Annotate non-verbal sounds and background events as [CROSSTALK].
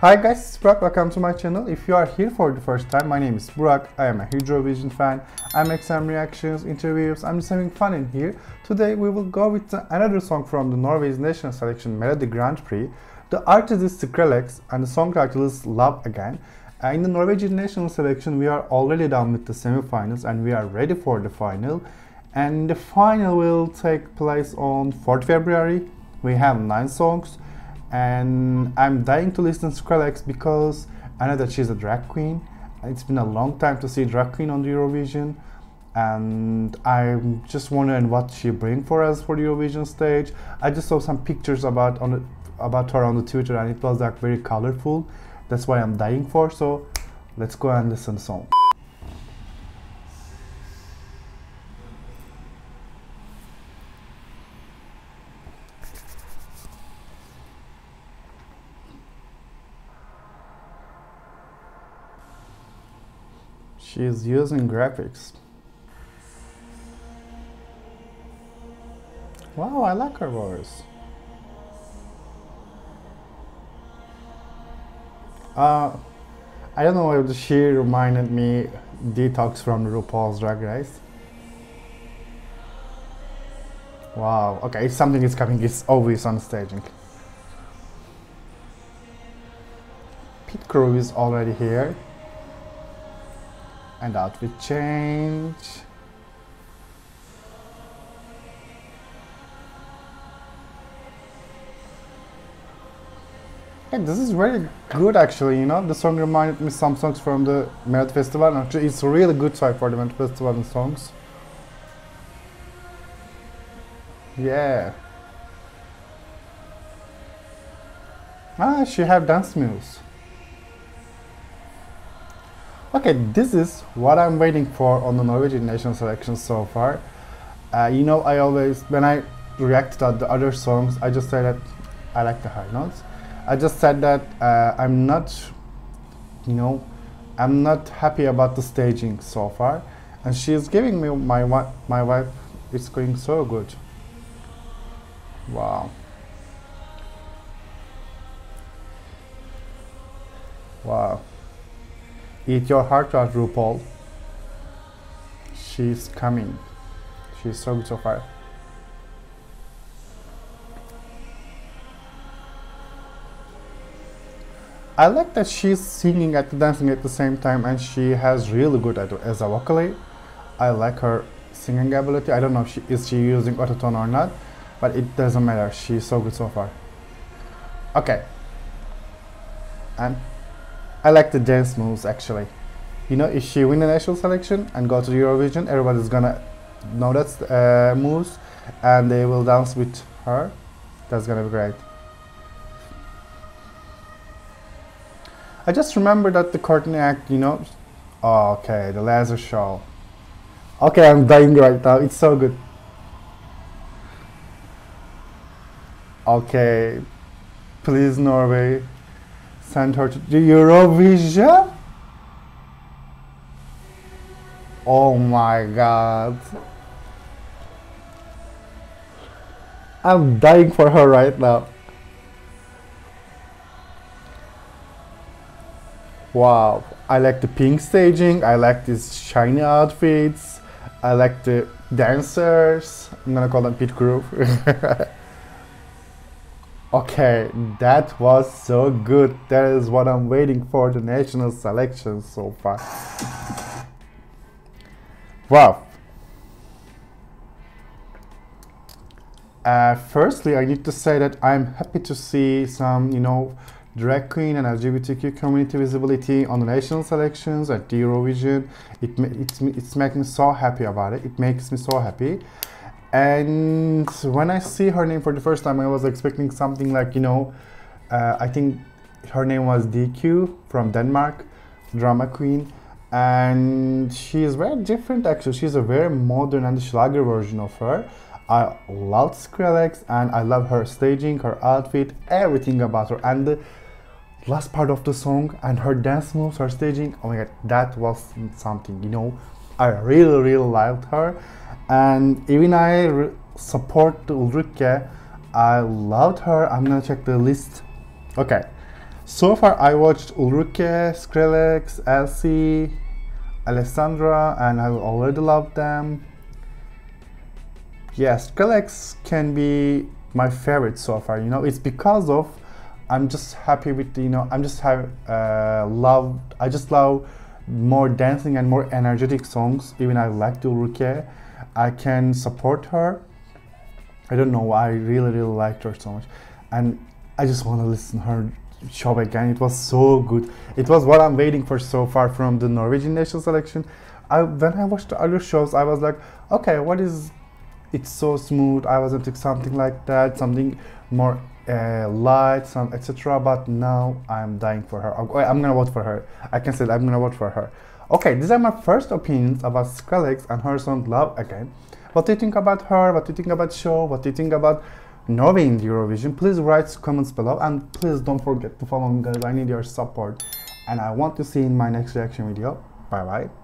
Hi guys, it's Burak. Welcome to my channel. If you are here for the first time, my name is Burak. I am a Eurovision fan. I make some reactions, interviews. I'm just having fun in here. Today we will go with another song from the Norway's national selection Melodi Grand Prix. The artist is Skrellex and the song title is Love Again. Uh, in the Norwegian national selection, we are already done with the semi-finals and we are ready for the final. And the final will take place on 4th February. We have 9 songs and I'm dying to listen to Skrellex because I know that she's a drag queen. It's been a long time to see drag queen on the Eurovision, and I'm just wondering what she bring for us for the Eurovision stage. I just saw some pictures about on the, about her on the Twitter, and it was like very colorful. That's why I'm dying for. So let's go and listen to song. She is using graphics. Wow, I like her voice. Uh, I don't know if she reminded me Detox from RuPaul's Drag Race. Wow, okay, if something is coming, it's always on staging. Pit Crew is already here and outfit change Hey, this is very good actually, you know, the song reminded me some songs from the Melody Festival actually it's a really good side for the Melody Festival and songs. Yeah. Ah, she have dance moves. Okay, this is what I'm waiting for on the Norwegian national selection so far. Uh, you know, I always, when I react to the other songs, I just say that I like the high notes. I just said that uh, I'm not, you know, I'm not happy about the staging so far. And she's giving me my, my wife, it's going so good. Wow. Wow. Eat your heart out, RuPaul. She's coming. She's so good so far. I like that she's singing and dancing at the same time and she has really good as a vocally. I like her singing ability. I don't know if she is she using autotune or not, but it doesn't matter. She's so good so far. Okay. And I like the dance moves actually. You know, if she win the national selection and go to Eurovision, everybody's gonna know that uh, moves and they will dance with her. That's gonna be great. I just remember that the Courtney Act, you know, oh, okay, the laser show. Okay, I'm dying right now. It's so good. Okay, please Norway send her to the Eurovision? Oh my god. I'm dying for her right now. Wow, I like the pink staging, I like these shiny outfits, I like the dancers, I'm gonna call them pit group. [LAUGHS] Okay, that was so good. That is what I'm waiting for the national selection so far. Wow. Uh, firstly, I need to say that I'm happy to see some, you know, drag queen and LGBTQ community visibility on the national selections at the Eurovision. It, it's, it's making me so happy about it. It makes me so happy. And when I see her name for the first time, I was expecting something like, you know, uh, I think her name was DQ from Denmark, drama queen. And she is very different actually. She's a very modern and Schlager version of her. I love Skrellex and I love her staging, her outfit, everything about her. And the last part of the song and her dance moves, her staging, oh my god, that was something, you know. I really, really liked her and even I support Ulrikke. I loved her. I'm gonna check the list. Okay, So far, I watched Ulrikke, Skrellex, Elsie, Alessandra, and I already love them. Yes, Skrellex can be my favorite so far. You know, it's because of I'm just happy with you know I'm just have uh, love I just love more dancing and more energetic songs. Even I like to Ulrikke, I can support her. I don't know. Why I really really liked her so much, and I just want to listen her show again. It was so good. It was what I'm waiting for so far from the Norwegian national selection. I when I watched the other shows, I was like, okay, what is? It's so smooth. I was into something like that, something more uh, light, some etc. But now I'm dying for her. I'm gonna vote for her. I can say that I'm gonna vote for her. Okay, these are my first opinions about Skrellex and her song Love Again. What do you think about her? What do you think about show? What do you think about Norway in Eurovision? Please write comments below and please don't forget to follow me guys. I need your support and I want to see in my next reaction video. Bye bye.